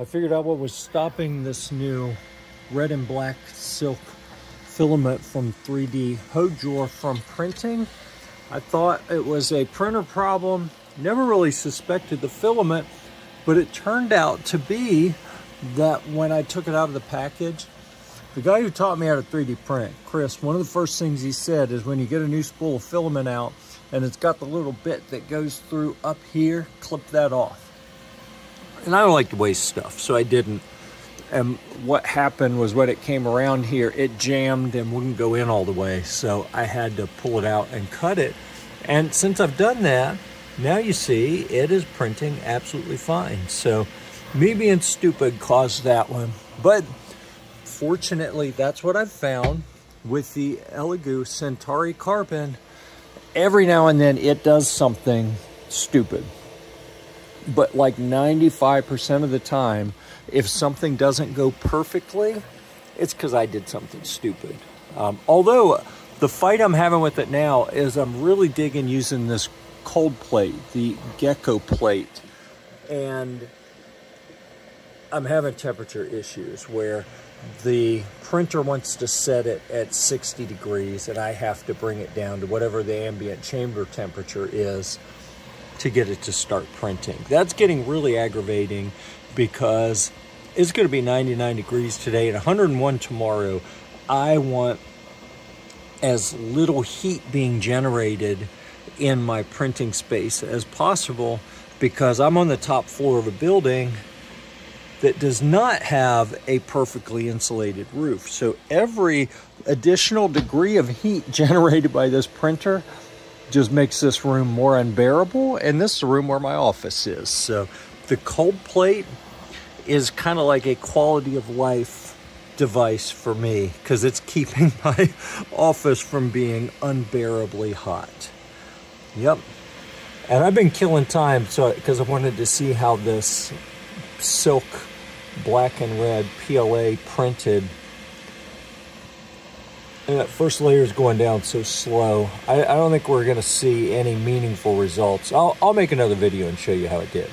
I figured out what was stopping this new red and black silk filament from 3D Haute from printing. I thought it was a printer problem, never really suspected the filament, but it turned out to be that when I took it out of the package, the guy who taught me how to 3D print, Chris, one of the first things he said is when you get a new spool of filament out and it's got the little bit that goes through up here, clip that off. And I don't like to waste stuff, so I didn't. And what happened was when it came around here, it jammed and wouldn't go in all the way. So I had to pull it out and cut it. And since I've done that, now you see it is printing absolutely fine. So me being stupid caused that one. But fortunately, that's what I've found with the Elegoo Centauri Carbon. Every now and then it does something stupid. But like 95% of the time, if something doesn't go perfectly, it's because I did something stupid. Um, although the fight I'm having with it now is I'm really digging using this cold plate, the Gecko plate. And I'm having temperature issues where the printer wants to set it at 60 degrees and I have to bring it down to whatever the ambient chamber temperature is to get it to start printing. That's getting really aggravating because it's going to be 99 degrees today and 101 tomorrow. I want as little heat being generated in my printing space as possible because I'm on the top floor of a building that does not have a perfectly insulated roof. So every additional degree of heat generated by this printer just makes this room more unbearable. And this is the room where my office is. So the cold plate is kind of like a quality of life device for me because it's keeping my office from being unbearably hot. Yep. And I've been killing time so because I wanted to see how this silk black and red PLA printed and that first layer is going down so slow. I, I don't think we're going to see any meaningful results. I'll, I'll make another video and show you how it did.